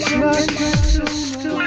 Christmas.